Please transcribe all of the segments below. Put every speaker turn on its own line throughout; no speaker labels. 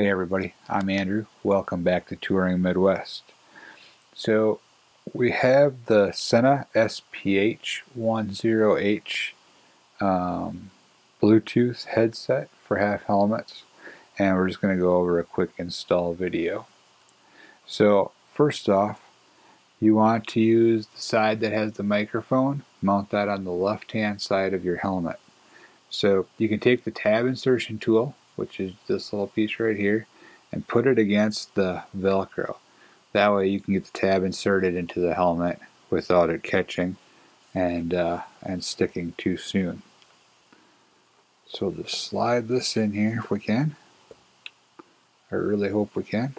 Hey everybody, I'm Andrew. Welcome back to Touring Midwest. So we have the Sena SPH10H um, Bluetooth headset for half helmets and we're just going to go over a quick install video. So first off, you want to use the side that has the microphone, mount that on the left hand side of your helmet. So you can take the tab insertion tool, which is this little piece right here, and put it against the Velcro. That way you can get the tab inserted into the helmet without it catching and uh, and sticking too soon. So just slide this in here if we can. I really hope we can.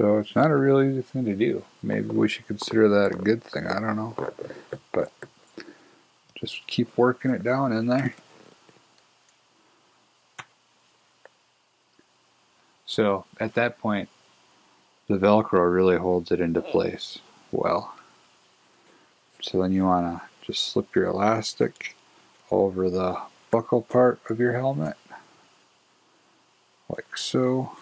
So it's not a real easy thing to do. Maybe we should consider that a good thing. I don't know. But just keep working it down in there. So at that point, the Velcro really holds it into place well. So then you want to just slip your elastic over the buckle part of your helmet, like so.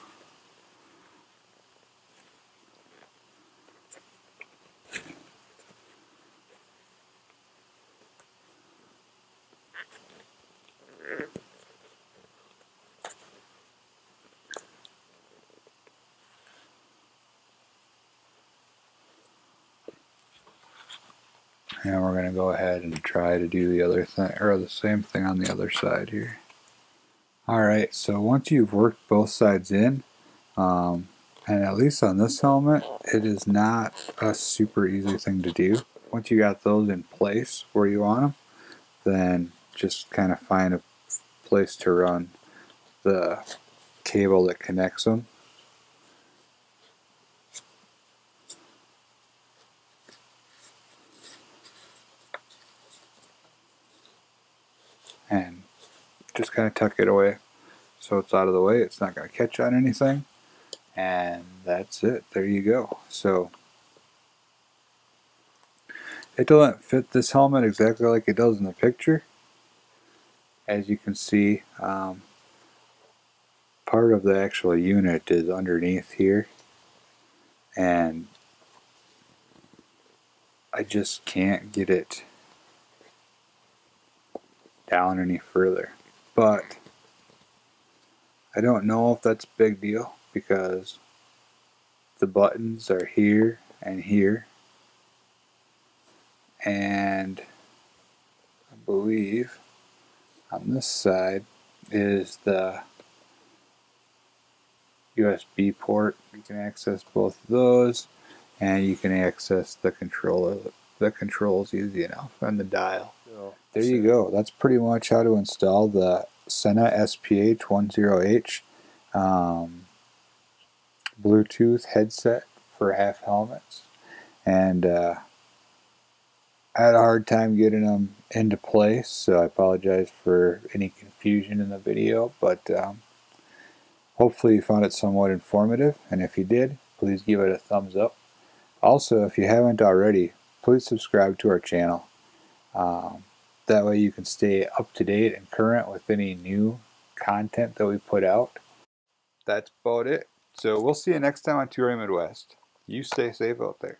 And we're going to go ahead and try to do the other thing, or the same thing on the other side here. Alright, so once you've worked both sides in, um, and at least on this helmet, it is not a super easy thing to do. Once you got those in place where you want them, then just kind of find a place to run the cable that connects them and just kind of tuck it away so it's out of the way. It's not going to catch on anything. And that's it. There you go. So it doesn't fit this helmet exactly like it does in the picture. As you can see um, part of the actual unit is underneath here. And I just can't get it down any further. But I don't know if that's a big deal because the buttons are here and here. And I believe on this side is the USB port. You can access both of those and you can access the controller the controls easy enough and the dial. So there you go. That's pretty much how to install the Sena SPH10H um, Bluetooth headset for half helmets. And uh, I had a hard time getting them into place, so I apologize for any confusion in the video, but um, hopefully you found it somewhat informative, and if you did, please give it a thumbs up. Also, if you haven't already, please subscribe to our channel. Um, that way you can stay up to date and current with any new content that we put out. That's about it. So we'll see you next time on Touring Midwest. You stay safe out there.